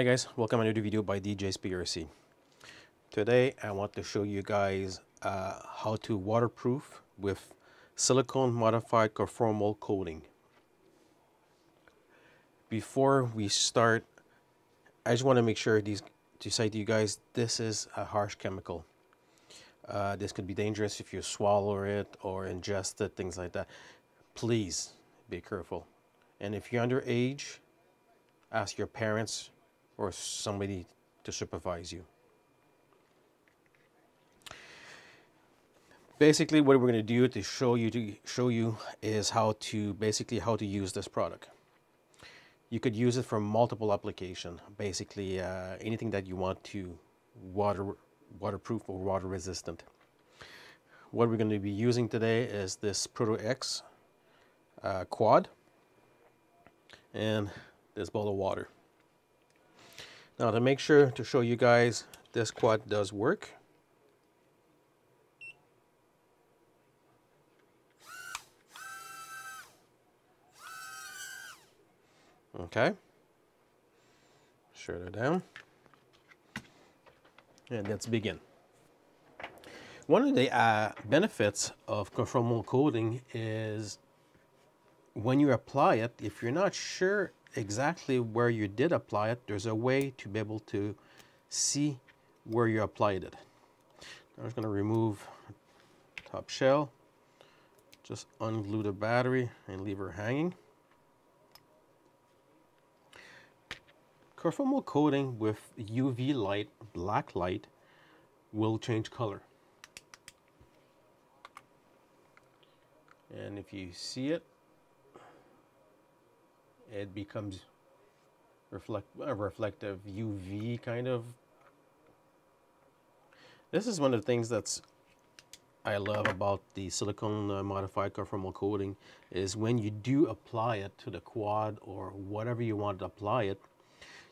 Hey guys, welcome to another video by DJSPRC. Today I want to show you guys uh, how to waterproof with silicone modified conformal coating. Before we start, I just want to make sure these to say to you guys this is a harsh chemical. Uh, this could be dangerous if you swallow it or ingest it, things like that. Please be careful. And if you're underage, ask your parents or somebody to supervise you. Basically, what we're going to do to show you to show you is how to basically how to use this product. You could use it for multiple application. Basically, uh, anything that you want to water waterproof or water resistant. What we're going to be using today is this Proto X uh, quad and this bowl of water. Now to make sure to show you guys this quad does work. Okay. Shut it down. And let's begin. One of the uh, benefits of conformal coating is when you apply it, if you're not sure exactly where you did apply it, there's a way to be able to see where you applied it. I'm just going to remove top shell, just unglue the battery and leave her hanging. Conformal coating with UV light, black light, will change color. And if you see it, it becomes reflect a reflective UV kind of. This is one of the things that's I love about the silicone uh, modified conformal coating is when you do apply it to the quad or whatever you want to apply it,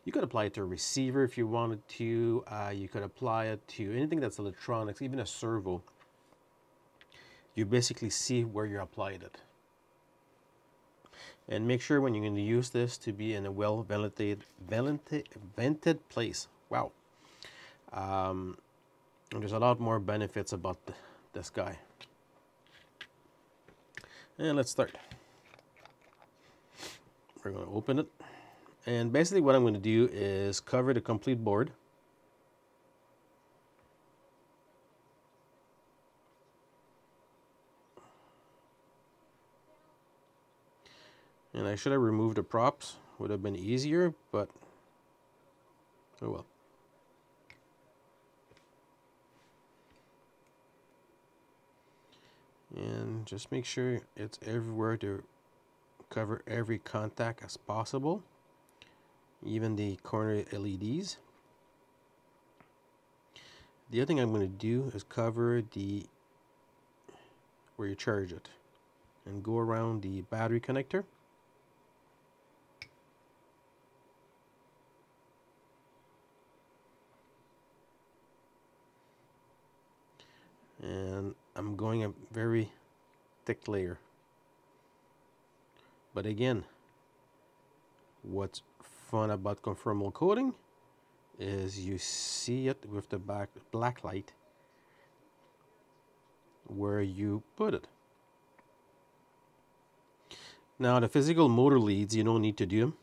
you could apply it to a receiver if you wanted to. Uh, you could apply it to anything that's electronics, even a servo. You basically see where you applied it. And make sure when you're going to use this to be in a well ventilated, vented, vented place. Wow. Um, there's a lot more benefits about the, this guy. And let's start. We're going to open it. And basically what I'm going to do is cover the complete board. And I should have removed the props. Would have been easier, but oh well. And just make sure it's everywhere to cover every contact as possible. Even the corner LEDs. The other thing I'm going to do is cover the where you charge it and go around the battery connector. And I'm going a very thick layer. But again what's fun about conformal coating is you see it with the back black light where you put it. Now the physical motor leads you don't need to do them.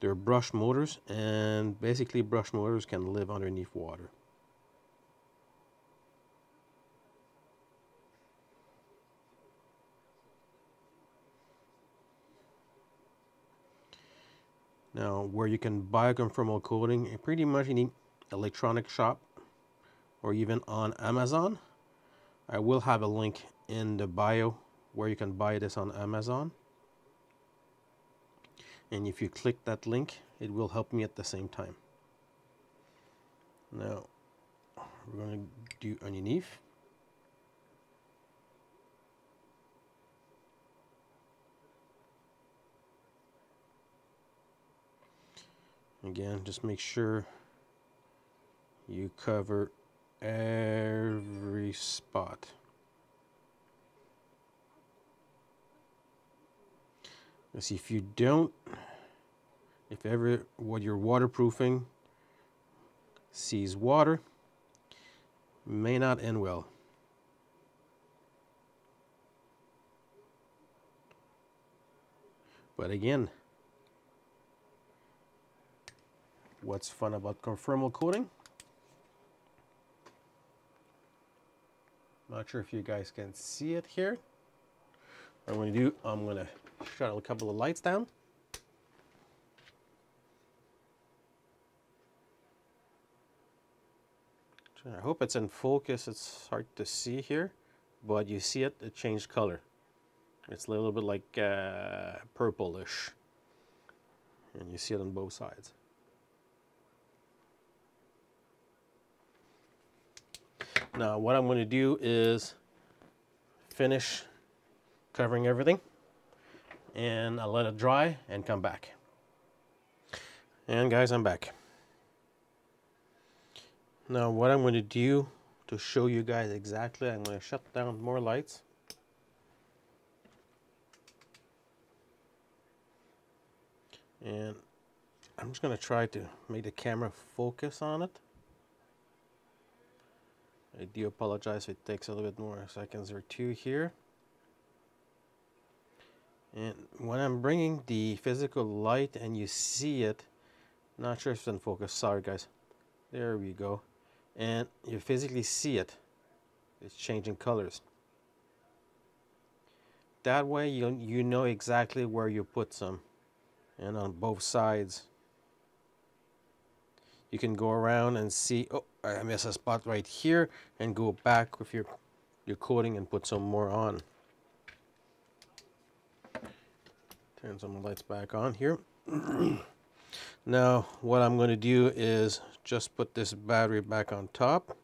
They're brush motors and basically brush motors can live underneath water Now, where you can buy a conformal coating, pretty much any electronic shop or even on Amazon. I will have a link in the bio where you can buy this on Amazon. And if you click that link, it will help me at the same time. Now, we're going to do underneath. Again, just make sure you cover every spot. Because if you don't, if ever what you're waterproofing sees water, may not end well. But again, what's fun about conformal coating? Not sure if you guys can see it here. What I'm to do, I'm to shut a couple of lights down. I hope it's in focus. It's hard to see here, but you see it, it changed color. It's a little bit like uh, purplish. And you see it on both sides. Now what I'm going to do is finish covering everything and I'll let it dry and come back. And guys, I'm back. Now what I'm going to do to show you guys exactly, I'm going to shut down more lights. And I'm just going to try to make the camera focus on it. I do apologize it takes a little bit more seconds or two here. And when I'm bringing the physical light and you see it, not sure if it's in focus, sorry guys. There we go. And you physically see it. It's changing colors. That way you, you know exactly where you put some. And on both sides. You can go around and see, oh, I missed a spot right here and go back with your, your coating and put some more on. Turn some lights back on here. now what I'm going to do is just put this battery back on top.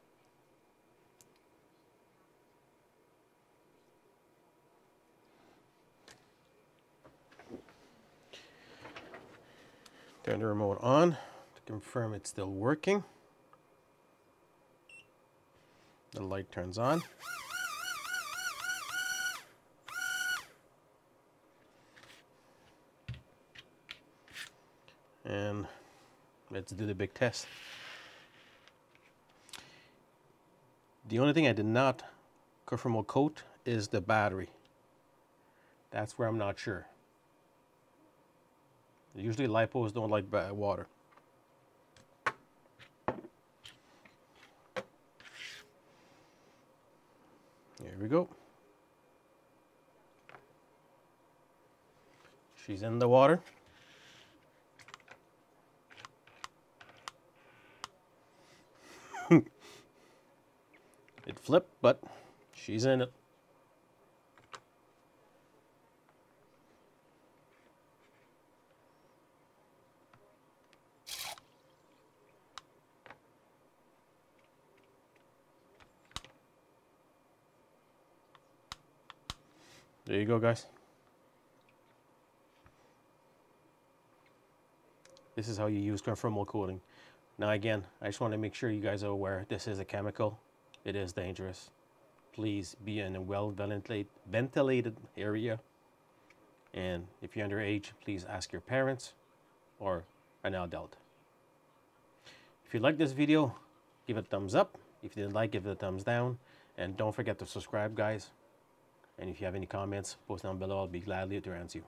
Turn the remote on confirm it's still working. The light turns on. And let's do the big test. The only thing I did not conformal coat is the battery. That's where I'm not sure. Usually lipos don't like water. Here we go. She's in the water. it flipped, but she's in it. There you go, guys. This is how you use conformal coating. Now again, I just want to make sure you guys are aware this is a chemical. It is dangerous. Please be in a well ventilated area. And if you're underage, please ask your parents or an adult. If you like this video, give it a thumbs up. If you didn't like, give it a thumbs down. And don't forget to subscribe, guys. And if you have any comments, post down below. I'll be gladly to answer you.